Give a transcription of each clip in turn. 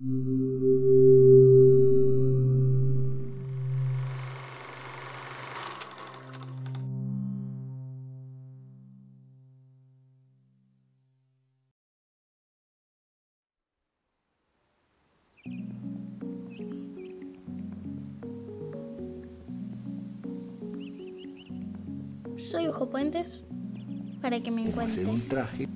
Yo dibujo puentes para que me encuentres. un traje.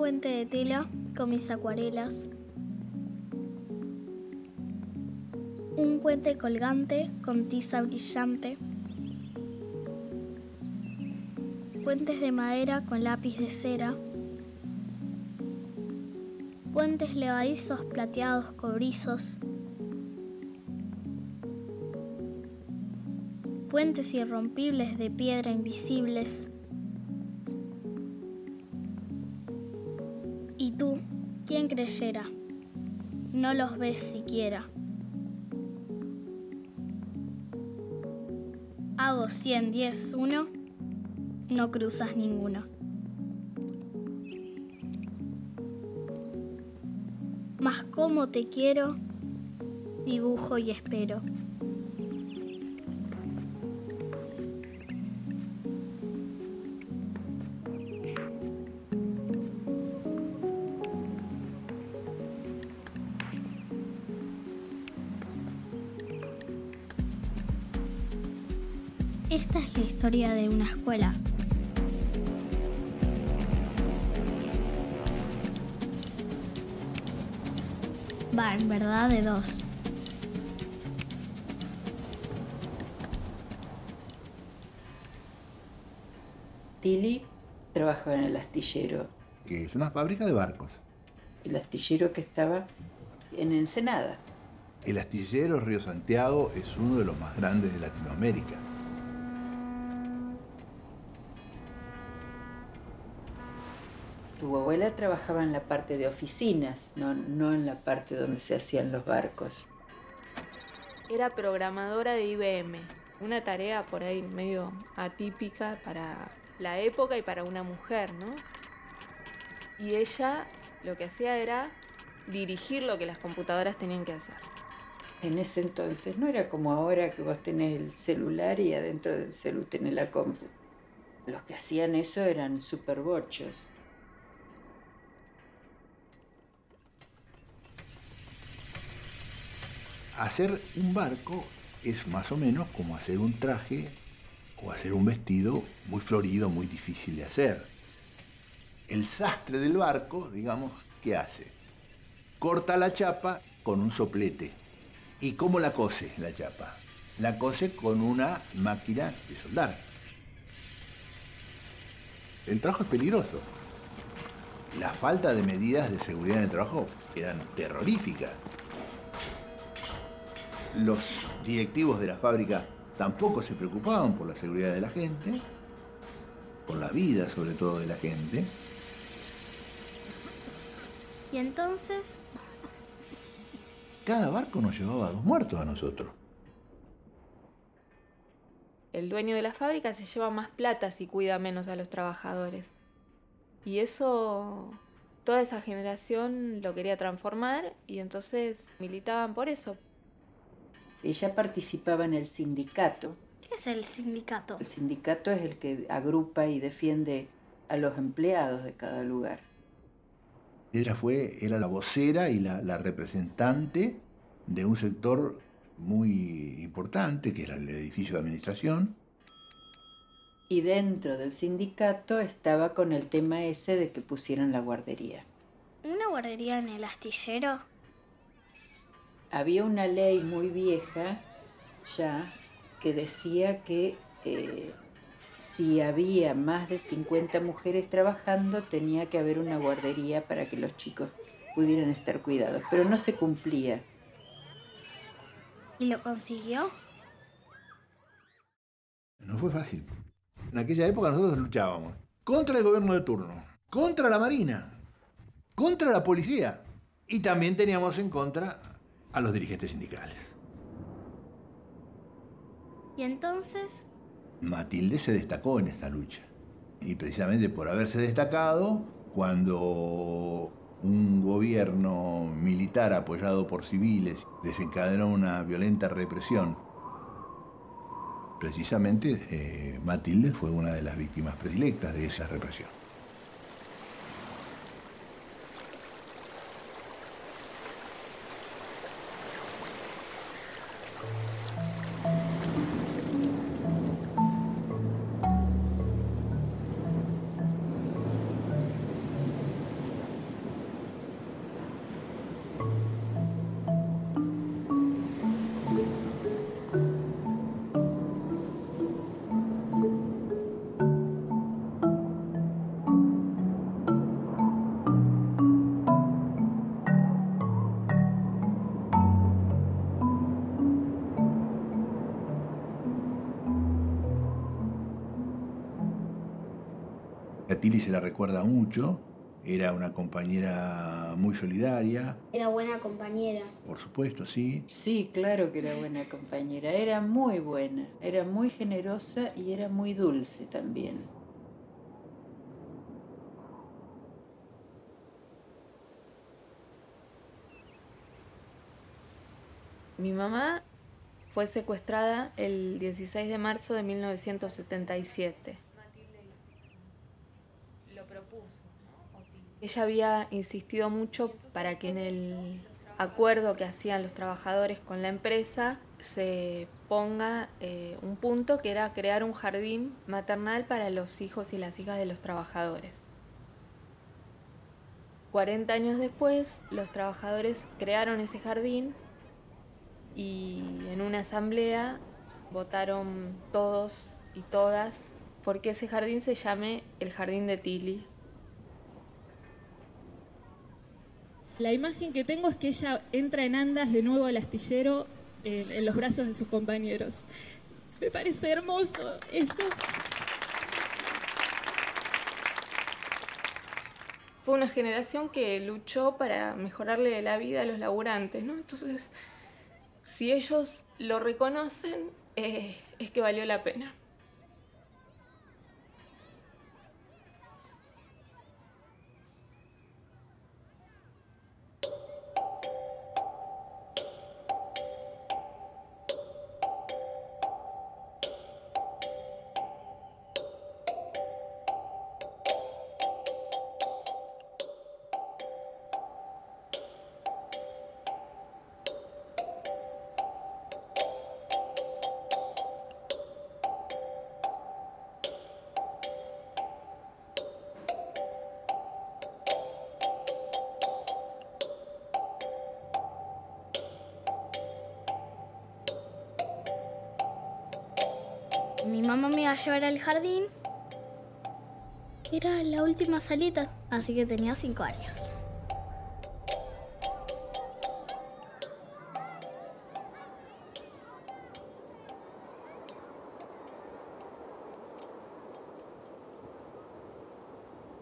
Puente de tela con mis acuarelas. Un puente colgante con tiza brillante. Puentes de madera con lápiz de cera. Puentes levadizos plateados cobrizos. Puentes irrompibles de piedra invisibles. Creyera? No los ves siquiera. Hago 100, 10, 1. No cruzas ninguno. Mas como te quiero, dibujo y espero. Esta es la historia de una escuela. Va, en verdad de dos. Tilly trabajaba en el astillero, que es una fábrica de barcos. el astillero que estaba en Ensenada. El astillero Río Santiago es uno de los más grandes de Latinoamérica. Tu abuela trabajaba en la parte de oficinas, no, no en la parte donde se hacían los barcos. Era programadora de IBM, una tarea por ahí medio atípica para la época y para una mujer, ¿no? Y ella lo que hacía era dirigir lo que las computadoras tenían que hacer. En ese entonces no era como ahora que vos tenés el celular y adentro del celu tenés la compu. Los que hacían eso eran superbochos. Hacer un barco es más o menos como hacer un traje o hacer un vestido muy florido, muy difícil de hacer. El sastre del barco, digamos, ¿qué hace? Corta la chapa con un soplete. ¿Y cómo la cose la chapa? La cose con una máquina de soldar. El trabajo es peligroso. La falta de medidas de seguridad en el trabajo eran terroríficas. Los directivos de la fábrica tampoco se preocupaban por la seguridad de la gente, por la vida sobre todo de la gente. Y entonces, Cada barco nos llevaba dos muertos a nosotros. El dueño de la fábrica se lleva más plata si cuida menos a los trabajadores. Y eso, toda esa generación lo quería transformar y entonces militaban por eso. Ella participaba en el sindicato. ¿qué es el sindicato? El sindicato es el que agrupa y defiende a los empleados de cada lugar. Ella fue, era la vocera y la, la representante de un sector muy importante, que era el edificio de administración. Y dentro del sindicato estaba con el tema ese de que pusieran la guardería. ¿Una guardería en el astillero? Había una ley muy vieja ya que decía que eh, si había más de 50 mujeres trabajando tenía que haber una guardería para que los chicos pudieran estar cuidados, pero no se cumplía. ¿Y lo consiguió? No fue fácil. En aquella época nosotros luchábamos contra el gobierno de turno, contra la Marina, contra la policía y también teníamos en contra a los dirigentes sindicales. Y entonces... Matilde se destacó en esta lucha. Y precisamente por haberse destacado, cuando un gobierno militar apoyado por civiles desencadenó una violenta represión, precisamente eh, Matilde fue una de las víctimas predilectas de esa represión. Se la recuerda mucho, era una compañera muy solidaria. Era buena compañera. Por supuesto, sí. Sí, claro que era buena compañera. Era muy buena, era muy generosa y era muy dulce también. Mi mamá fue secuestrada el 16 de marzo de 1977. Ella había insistido mucho para que en el acuerdo que hacían los trabajadores con la empresa se ponga eh, un punto que era crear un jardín maternal para los hijos y las hijas de los trabajadores. 40 años después, los trabajadores crearon ese jardín y en una asamblea votaron todos y todas porque ese jardín se llame el Jardín de Tilly. La imagen que tengo es que ella entra en andas de nuevo al astillero en, los brazos de sus compañeros. Me parece hermoso eso. Fue una generación que luchó para mejorarle la vida a los laburantes, ¿no? Entonces, si ellos lo reconocen, eh, es que valió la pena. Mi mamá me iba a llevar al jardín. Era la última salita, así que tenía cinco años.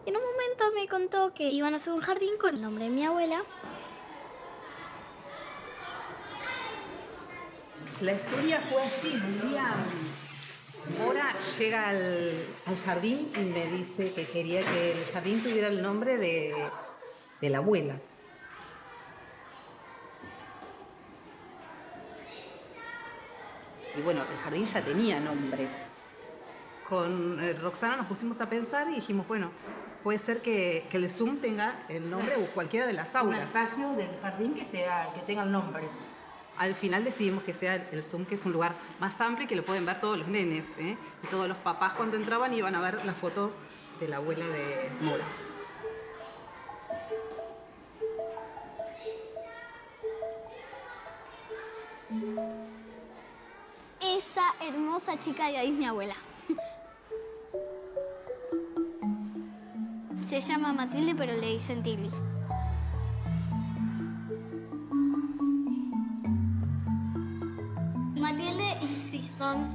En un momento me contó que iban a hacer un jardín con el nombre de mi abuela. La historia fue así, un día Mora llega al, jardín y me dice que quería que el jardín tuviera el nombre de, de la abuela. Y bueno, el jardín ya tenía nombre. Con eh, Roxana nos pusimos a pensar y dijimos, bueno, puede ser que, que el Zoom tenga el nombre o cualquiera de las aulas. Un espacio del jardín que, sea, que tenga el nombre al final decidimos que sea el Zoom, que es un lugar más amplio y que lo pueden ver todos los nenes. ¿eh? Y todos los papás cuando entraban iban a ver la foto de la abuela de Mora. Esa hermosa chica de ahí es mi abuela. Se llama Matilde, pero le dicen Tilly.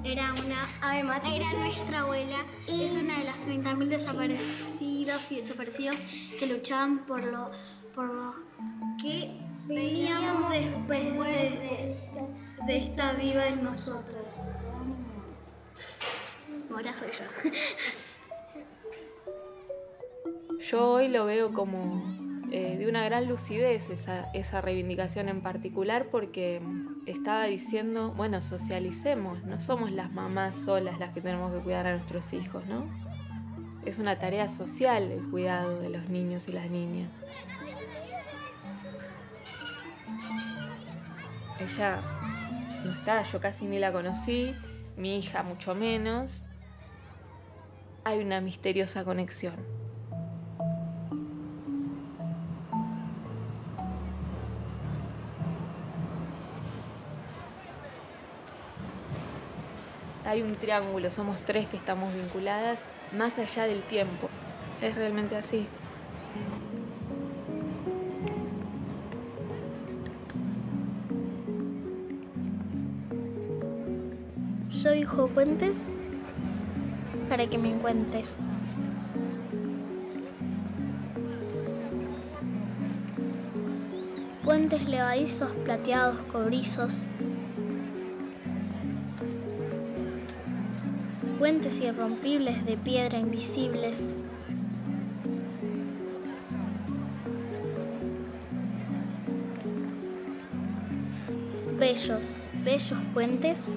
Era una ave Era nuestra abuela. Es una de las 30.000 desaparecidos y desaparecidos que luchaban por lo, por lo que veníamos después de, de, de esta viva en nosotros. Ahora soy yo. Yo hoy lo veo como eh, de una gran lucidez esa, esa reivindicación en particular porque estaba diciendo, bueno, socialicemos, no somos las mamás solas las que tenemos que cuidar a nuestros hijos, ¿no? Es una tarea social el cuidado de los niños y las niñas. Ella no está, yo casi ni la conocí, mi hija mucho menos. Hay una misteriosa conexión. Hay un triángulo, somos tres que estamos vinculadas más allá del tiempo. Es realmente así. Yo dijo puentes para que me encuentres. Puentes levadizos, plateados, cobrizos. Puentes irrompibles de piedra invisibles. Bellos, bellos puentes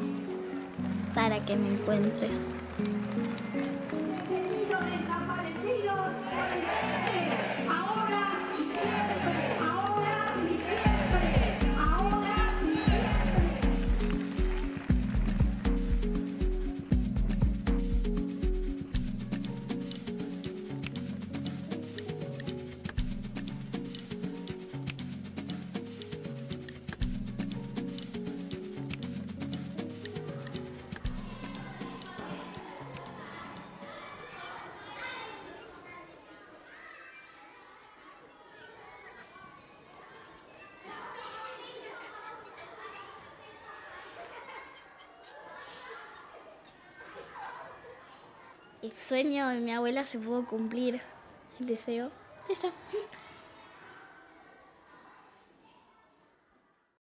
para que me encuentres. El sueño de mi abuela se pudo cumplir. El deseo. Ella.